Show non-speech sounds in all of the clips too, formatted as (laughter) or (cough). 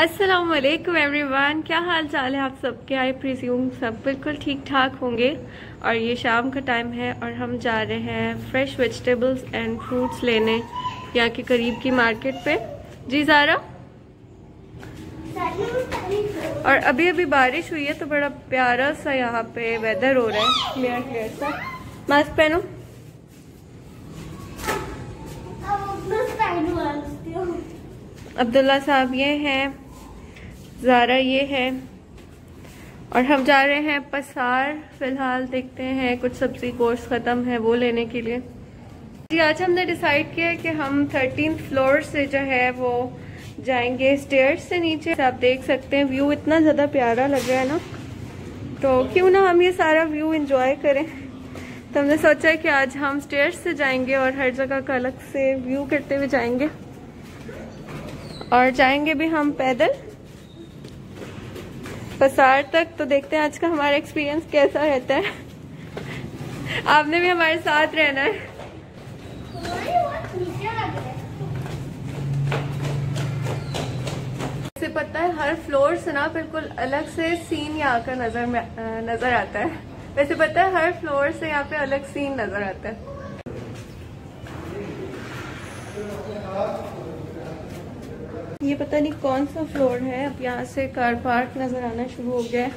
अस्सलाम वालेकुम एवरीवन क्या हाल चाल है आप सबके? आई प्रिज्यूम सब बिल्कुल ठीक ठाक होंगे। और ये शाम का टाइम है और हम जा रहे हैं फ्रेश वेजिटेबल्स एंड फ्रूट्स लेने यहाँ के करीब की मार्केट पे। जी ज़ारा और अभी अभी बारिश हुई है तो बड़ा प्यारा सा यहाँ पे वेदर हो रहा है। क्लियर सा मास्क पहनो। अब्दुल्ला साहब ये हैं। ज़ारा ये है। और हम जा रहे हैं पसार, फ़िलहाल देखते हैं कुछ सब्ज़ी कोर्स ख़त्म है वो लेने के लिए। जी, आज हमने डिसाइड किया है कि हम थर्टीन फ्लोर से जो है वो जाएँगे स्टेयर्स से नीचे। आप देख सकते हैं व्यू इतना ज़्यादा प्यारा लग रहा है ना। तो क्यों ना हम ये सारा व्यू इंजॉय करें। तो हमने सोचा है कि आज हम स्टेयर्स से जाएँगे और हर जगह का अलग से व्यू करते हुए जाएँगे। और जाएँगे भी हम पैदल। पसार तक तो देखते हैं आज का हमारा एक्सपीरियंस कैसा रहता है। आपने भी हमारे साथ रहना है। पता है, हर फ्लोर से ना बिल्कुल अलग से सीन यहाँ का नज़र में नज़र आता है। वैसे पता है, हर फ्लोर से यहाँ पे अलग सीन नज़र आता है। ये पता नहीं कौन सा फ्लोर है। अब यहाँ से कार पार्क नज़र आना शुरू हो गया है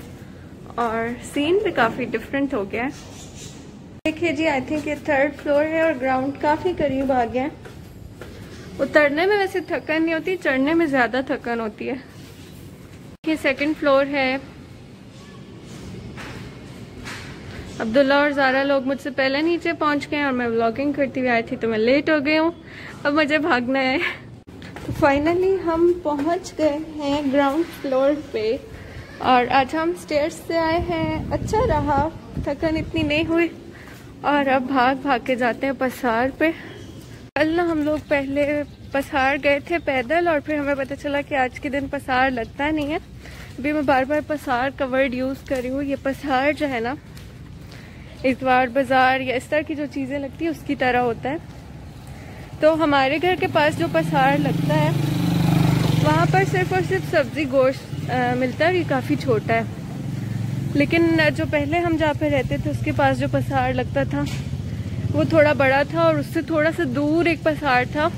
और सीन भी काफ़ी डिफरेंट हो गया है। देखिए जी आई थिंक ये थर्ड फ्लोर है और ग्राउंड काफ़ी करीब आ गया है। उतरने में वैसे थकन नहीं होती, चढ़ने में ज़्यादा थकन होती है। ये सेकंड फ्लोर है। अब्दुल्ला और ज़ारा लोग मुझसे पहले नीचे पहुँच गए और मैं व्लॉगिंग करती हुई आई थी तो मैं लेट हो गई हूँ। अब मुझे भागना है। फाइनली हम पहुँच गए हैं ग्राउंड फ्लोर पे और आज हम स्टेयर्स से आए हैं। अच्छा रहा, थकन इतनी नहीं हुई। और अब भाग भाग के जाते हैं पसार पे। कल ना हम लोग पहले पसार गए थे पैदल और फिर हमें पता चला कि आज के दिन पसार लगता नहीं है। अभी मैं बार बार पसार का वर्ड यूज़ कर रही हूँ। ये पसार जो है ना इतवार बाज़ार या इस तरह की जो चीज़ें लगती है, उसकी तरह होता है। तो हमारे घर के पास जो पसार लगता है, वहाँ पर सिर्फ़ और सिर्फ़ सब्ज़ी गोश्त मिलता है ये काफ़ी छोटा है। लेकिन जो पहले हम जहाँ पे रहते थे, उसके पास जो पसार लगता था, वो थोड़ा बड़ा था और उससे थोड़ा सा दूर एक पसार था।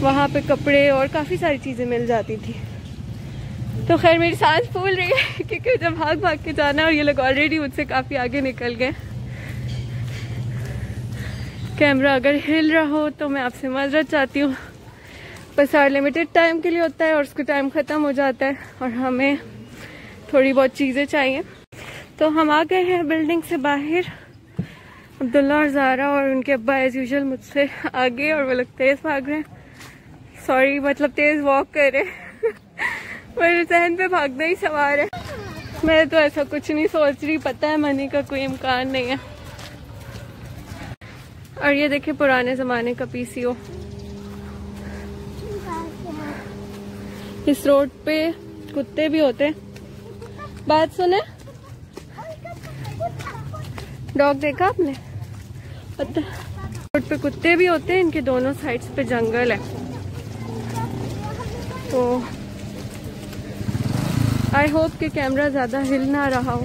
वहाँ पे कपड़े और काफ़ी सारी चीज़ें मिल जाती थी। तो खैर, मेरी सांस फूल रही है, (laughs) क्योंकि जब भाग भाग के जाना और ये लोग ऑलरेडी मुझसे काफ़ी आगे निकल गए। कैमरा अगर हिल रहा हो तो मैं आपसे मदद चाहती हूँ। पसार लिमिटेड टाइम के लिए होता है और उसका टाइम ख़त्म हो जाता है और हमें थोड़ी बहुत चीज़ें चाहिए। तो हम आ गए हैं बिल्डिंग से बाहर। अब्दुल्ला और ज़ारा और उनके अब्बा एज यूजल मुझसे आगे और वो लोग तेज़ भाग रहे हैं। सॉरी मतलब तेज़ वॉक कर रहे हैं। (laughs) मेरे जहन पे भागना ही सवार है। मैं तो ऐसा कुछ नहीं सोच रही, पता है मनी का कोई इम्कान नहीं है। और ये देखिए पुराने ज़माने का पीसीओ इस रोड पे कुत्ते भी होते बात सुने? डॉग देखा आपने? रोड पे कुत्ते भी होते हैं, इनके दोनों साइड्स पे जंगल है। तो आई होप कि कैमरा ज़्यादा हिल ना रहा हो।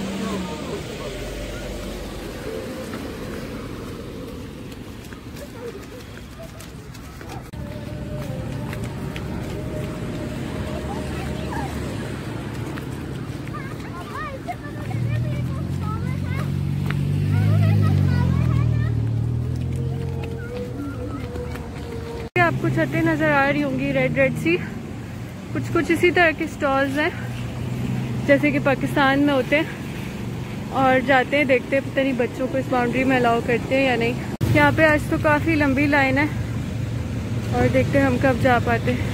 आपको छतें नज़र आ रही होंगी रेड रेड सी। कुछ कुछ इसी तरह के स्टॉल्स हैं, जैसे कि पाकिस्तान में होते हैं। और जाते हैं, देखते हैं, पता नहीं बच्चों को इस बाउंड्री में अलाउ करते हैं या नहीं। यहाँ पे आज तो काफ़ी लंबी लाइन है, और देखते हैं हम कब जा पाते हैं।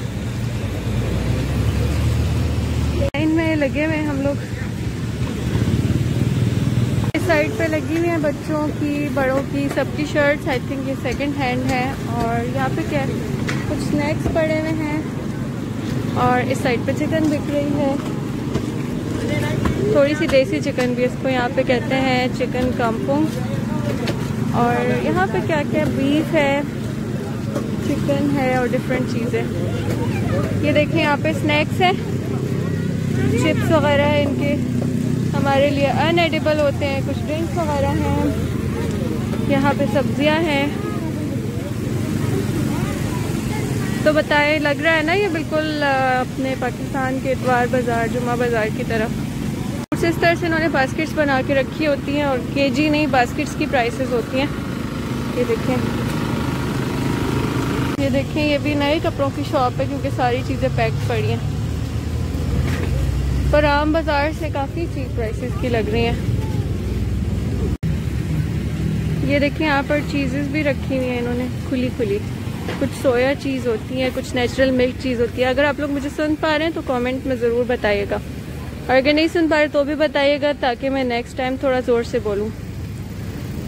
लगे हुए हम लोग। साइड पे लगी हुई है बच्चों की, बड़ों की, सबकी शर्ट्स आई थिंक ये सेकंड हैंड है और यहाँ पे क्या कुछ स्नैक्स पड़े हुए हैं और इस साइड पे चिकन बिक रही है। थोड़ी सी देसी चिकन भी इसको यहाँ पे कहते हैं चिकन कम्पुंग और यहाँ पे क्या क्या बीफ है चिकन है और डिफरेंट चीज़ें। ये देखें यहाँ पे स्नैक्स हैं चिप्स वगैरह है इनके। हमारे लिए अनएडिबल होते हैं, कुछ ड्रिंक्स वगैरह हैं, यहाँ पे सब्ज़ियाँ हैं। तो बताए, लग रहा है ना ये बिल्कुल अपने पाकिस्तान के इतवार बाज़ार जुमा बाज़ार की तरफ़। इस तरह से इन्होंने बास्केट्स बना के रखी होती हैं और केजी नहीं बास्केट्स की प्राइसेस होती हैं। ये देखें। ये देखें, ये भी नए कपड़ों की शॉप है क्योंकि सारी चीज़ें पैक्ड पड़ी हैं। पर आम बाज़ार से काफ़ी चीप प्राइसेस की लग रही हैं। ये देखें यहाँ पर चीज़ेस भी रखी हुई हैं इन्होंने, खुली खुली। कुछ सोया चीज़ होती है, कुछ नेचुरल मिल्क चीज़ होती है। अगर आप लोग मुझे सुन पा रहे हैं तो कमेंट में ज़रूर बताइएगा। और अगर नहीं सुन पा रहे तो भी बताइएगा, ताकि मैं नेक्स्ट टाइम थोड़ा ज़ोर से बोलूँ।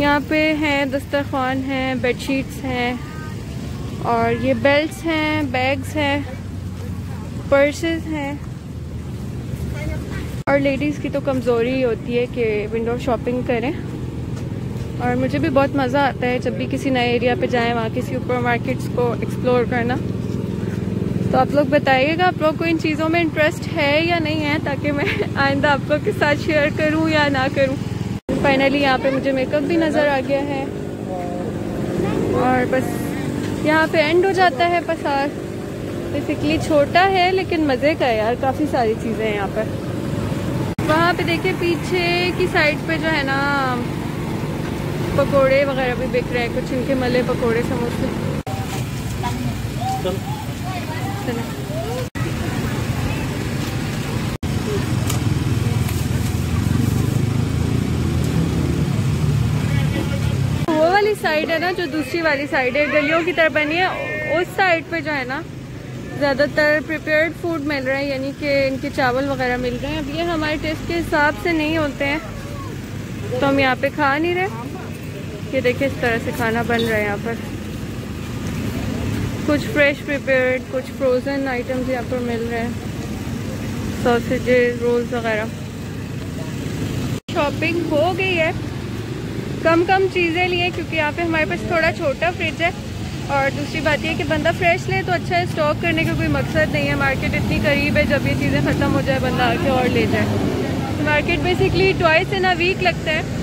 यहाँ पे हैं, दस्तरखान हैं बेडशीट्स हैं, और ये बेल्ट हैं बैग्स हैं पर्सेस हैं। और लेडीज़ की तो कमज़ोरी होती है कि विंडो शॉपिंग करें। और मुझे भी बहुत मज़ा आता है जब भी किसी नए एरिया पे जाएँ वहाँ की सुपर मार्केट्स को एक्सप्लोर करना। तो आप लोग बताइएगा आप लोग को इन चीज़ों में इंटरेस्ट है या नहीं है ताकि मैं (laughs) आइंदा आप लोग के साथ शेयर करूँ या ना करूँ। फाइनली यहाँ पे मुझे मेकअप भी नज़र आ गया है। और बस यहाँ पे एंड हो जाता है पसार बेसिकली छोटा है लेकिन मज़े का है यार काफ़ी सारी चीज़ें हैं यहाँ पर। वहाँ पे देखिए पीछे की साइड पे जो है ना पकोड़े वगैरह भी बिक रहे हैं कुछ इनके मले पकोड़े समोसे। वो वाली साइड है ना जो दूसरी वाली साइड है गलियों की तरफ़ बनी है उस साइड पे जो है ना ज़्यादातर प्रिपेयर्ड फ़ूड मिल रहा है, यानी कि इनके चावल वगैरह मिल रहे हैं। अब ये हमारे टेस्ट के हिसाब से नहीं होते हैं। तो हम यहाँ पे खा नहीं रहे। ये देखिए, इस तरह से खाना बन रहा है यहाँ पर। कुछ फ्रेश प्रिपेयर्ड कुछ फ्रोज़न आइटम्स यहाँ पर मिल रहे हैं। सॉसेजेस रोल्स वगैरह। शॉपिंग हो गई है। कम कम चीज़ें लिए, क्योंकि यहाँ पे हमारे पास थोड़ा छोटा फ्रिज है। और दूसरी बात यह कि बंदा फ्रेश ले तो अच्छा है स्टॉक करने का कोई मकसद नहीं है। मार्केट इतनी करीब है, जब ये चीज़ें ख़त्म हो जाए, बंदा आके और ले जाए। तो market basically twice in a week लगता है।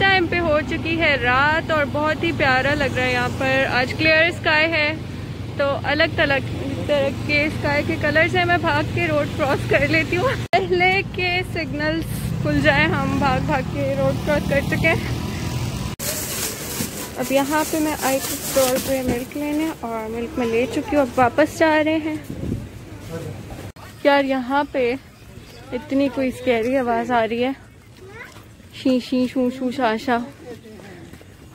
टाइम पे हो चुकी है रात और बहुत ही प्यारा लग रहा है यहाँ पर। आज क्लियर स्काई है तो अलग तलग तरह के स्काई के कलर्स हैं। मैं भाग के रोड क्रॉस कर लेती हूँ। पहले के सिग्नल्स खुल जाए, हम भाग भाग के रोड क्रॉस कर चुके हैं। अब यहाँ पे मैं आई थी स्टोर पे मिल्क लेने और मिल्क में ले चुकी हूँ, अब वापस जा रहे हैं। यार यहाँ पे इतनी कोई स्कैरी आवाज़ आ रही है। शी शी, शू शू शाशा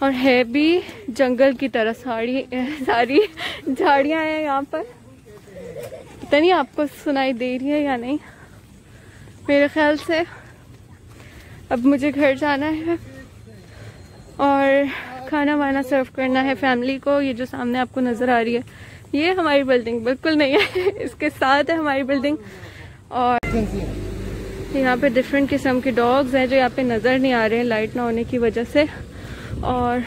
और है भी जंगल की तरह साड़ी, सारी झाड़ियाँ हैं यहाँ पर। पता नहीं आपको सुनाई दे रही है या नहीं। मेरे ख्याल से अब मुझे घर जाना है। और खाना वाना सर्व करना है फैमिली को ये जो सामने आपको नज़र आ रही है ये हमारी बिल्डिंग बिल्कुल नहीं है। (laughs) इसके साथ है हमारी बिल्डिंग और यहाँ पे डिफरेंट किस्म के डॉग्स हैं जो यहाँ पे नज़र नहीं आ रहे हैं लाइट ना होने की वजह से। और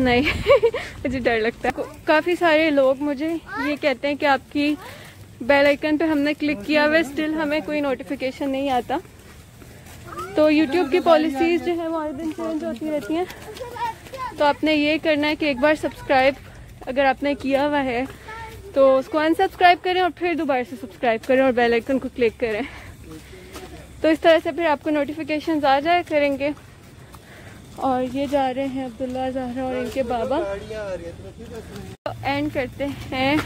नहीं (laughs) मुझे डर लगता है। काफ़ी सारे लोग मुझे ये कहते हैं कि आपकी बेल आइकन पे हमने क्लिक किया हुआ स्टिल हमें कोई नोटिफिकेशन नहीं आता। तो YouTube की पॉलिसीज़ जो है वो हर दिन चेंज होती रहती हैं। तो आपने ये करना है कि एक बार सब्सक्राइब अगर आपने किया हुआ है तो उसको अनसब्सक्राइब करें और फिर दोबारा से सब्सक्राइब करें और बेल आइकन को क्लिक करें। तो इस तरह से फिर आपको नोटिफिकेशन आ जाए करेंगे। और ये जा रहे हैं अब्दुल्ला जहरा और इनके बाबा। तो एंड करते हैं।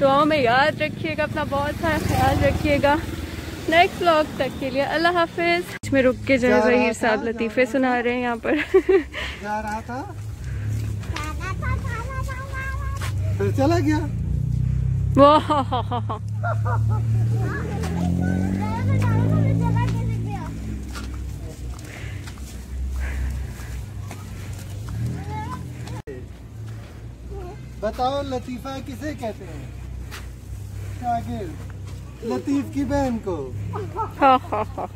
तो में याद रखिएगा, अपना बहुत सारा ख्याल रखिएगा। नेक्स्ट व्लॉग तक के लिए अल्लाह हाफिज। इसमें रुक के जो है जहीर साहब लतीफ़े सुना रहे हैं यहाँ पर। जा रहा था। फिर चला गया। वो बताओ लतीफ़ा किसे कहते हैं? शागिर्द लतीफ की बहन को। हाँ हाँ हाँ